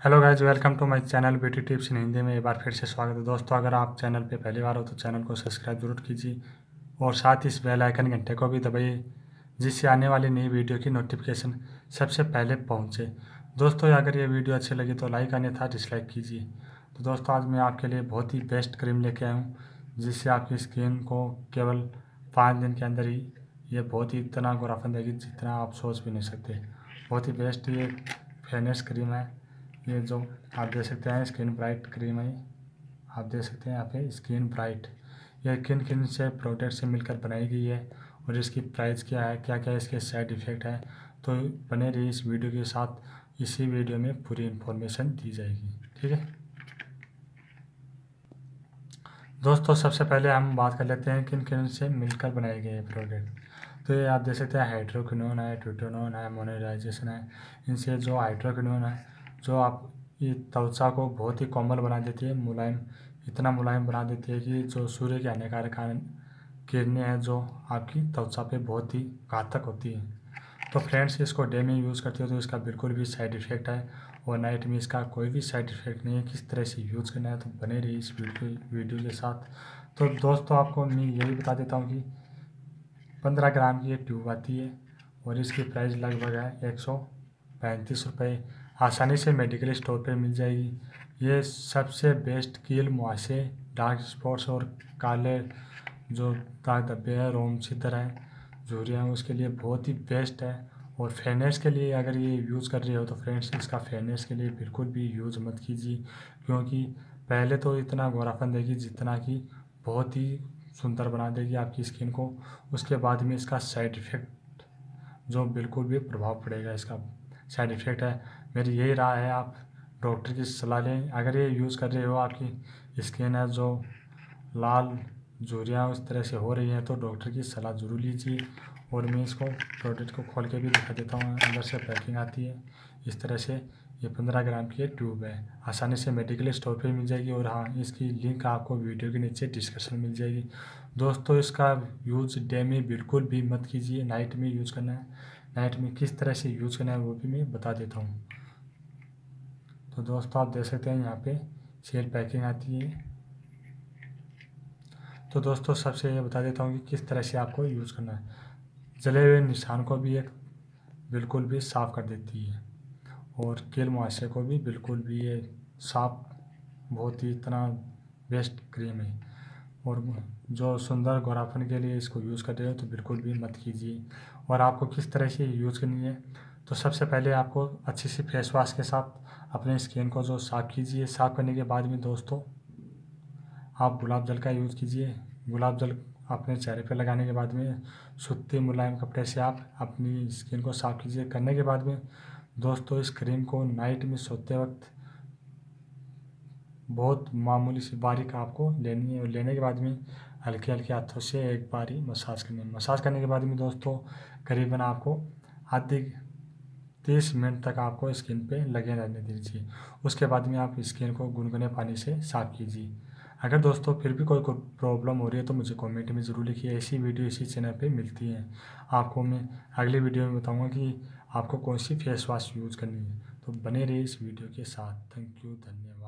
Hello guys welcome to my channel beauty tips in Hindi में। एक बार फिर से स्वागत है। दोस्तों, अगर आप चैनल पे पहली बार हो तो चैनल को सब्सक्राइब ज़रूर कीजिए और साथ ही इस बेल आइकन घंटे को भी दबाइए, जिससे आने वाली नई वीडियो की नोटिफिकेशन सबसे पहले पहुँचे। दोस्तों, अगर ये वीडियो अच्छी लगी तो लाइक था डिसलाइक कीजिए। तो दोस्तों, आज मैं आपके लिए बहुत ही बेस्ट क्रीम लेके आया हूँ, जिससे आपकी स्किन को केवल पाँच दिन के अंदर ही ये बहुत ही इतना गोराफन देगी जितना आप सोच भी नहीं सकते। बहुत ही बेस्ट ये फेनेस क्रीम है। ये जो आप देख सकते हैं स्किन ब्राइट क्रीम है। आप देख सकते हैं यहाँ पे स्किन ब्राइट ये किन किन से प्रोडक्ट से मिलकर बनाई गई है और इसकी प्राइस क्या है क्या क्या इसके साइड इफ़ेक्ट है तो बने रही इस वीडियो के साथ। इसी वीडियो में पूरी इन्फॉर्मेशन दी जाएगी, ठीक है? दोस्तों, सबसे पहले हम बात कर लेते हैं किन किन से मिलकर बनाए गए प्रोडक्ट तो ये आप देख सकते हैं हाइड्रोकिनोन है ट्यूटोनोन है मोनेराइजेशन है। इनसे जो हाइड्रोकिनोन है जो आप ये त्वचा को बहुत ही कोमल बना देती है, मुलायम, इतना मुलायम बना देती है कि जो सूर्य के हानिकारक किरणें हैं जो आपकी त्वचा पे बहुत ही घातक होती है। तो फ्रेंड्स, इसको डे में यूज़ करते हो तो इसका बिल्कुल भी साइड इफ़ेक्ट है और नाइट में इसका कोई भी साइड इफ़ेक्ट नहीं है। किस तरह से यूज़ करना है तो बने रही इस वीडियो वीडियो के साथ। तो दोस्तों, आपको मैं यही बता देता हूँ कि पंद्रह ग्राम की ये ट्यूब आती है और इसकी प्राइस लगभग है एक सौ पैंतीस रुपये। आसानी से मेडिकल स्टोर पर मिल जाएगी। ये सबसे बेस्ट कील, मुआसे डार्क स्पॉट्स और काले जो दाग धब्बे हैं, रोम छिद्र हैं झूरियाँ हैं, उसके लिए बहुत ही बेस्ट है। और फेयरनेस के लिए अगर ये यूज़ कर रहे हो तो फ्रेंड्स इसका फेयरनेस के लिए बिल्कुल भी यूज़ मत कीजिए। क्योंकि पहले तो इतना गोरापन देगी जितना कि बहुत ही सुंदर बना देगी आपकी स्किन को। उसके बाद में इसका साइड इफ़ेक्ट जो बिल्कुल भी प्रभाव पड़ेगा, इसका साइड इफ़ेक्ट है। मेरी यही राय है, आप डॉक्टर की सलाह लें। अगर ये यूज़ कर रहे हो, आपकी स्किन है जो लाल झुरियाँ उस तरह से हो रही हैं तो डॉक्टर की सलाह ज़रूर लीजिए। और मैं इसको प्रोडक्ट को खोल के भी दिखा देता हूँ, अंदर से पैकिंग आती है। इस तरह से ये पंद्रह ग्राम की ट्यूब है। आसानी से मेडिकल स्टोर पर मिल जाएगी और हाँ इसकी लिंक आपको वीडियो के नीचे डिस्क्रिप्शन मिल जाएगी। दोस्तों, इसका यूज़ डे में बिल्कुल भी मत कीजिए। नाइट में यूज़ करना है। नाइट में किस तरह से यूज़ करना है वो भी मैं बता देता हूँ। तो दोस्तों आप देख सकते हैं यहाँ पे सेल पैकिंग आती है। तो दोस्तों सबसे ये बता देता हूँ कि किस तरह से आपको यूज़ करना है। जले हुए निशान को भी एक बिल्कुल भी साफ़ कर देती है और केल मुआशे को भी बिल्कुल भी ये साफ़, बहुत ही इतना बेस्ट क्रीम है। और जो सुंदर गोरापन के लिए इसको यूज़ कर रहे हो तो बिल्कुल भी मत कीजिए। और आपको किस तरह से यूज़ करनी है तो सबसे पहले आपको अच्छी सी फेस वाश के साथ अपने स्किन को जो साफ़ कीजिए। साफ़ करने के बाद में दोस्तों, आप गुलाब जल का यूज़ कीजिए। गुलाब जल अपने चेहरे पर लगाने के बाद में, सूती मुलायम कपड़े से आप अपनी स्किन को साफ़ कीजिए। करने के बाद में दोस्तों, इस क्रीम को नाइट में सोते वक्त बहुत मामूली सी बारीक आपको लेनी है। और लेने के बाद में हल्के हल्के हाथों से एक बारी मसाज करनी है। मसाज करने के बाद में दोस्तों, करीबन आपको आधे तीस मिनट तक आपको स्किन पे लगे रहने दीजिए। उसके बाद में आप स्किन को गुनगुने पानी से साफ़ कीजिए। अगर दोस्तों फिर भी कोई प्रॉब्लम हो रही है तो मुझे कमेंट में ज़रूर लिखिए। ऐसी वीडियो इसी चैनल पे मिलती है। आपको मैं अगली वीडियो में बताऊँगा कि आपको कौन सी फेस वॉश यूज़ करनी है। तो बने रहिए इस वीडियो के साथ। थैंक यू, धन्यवाद।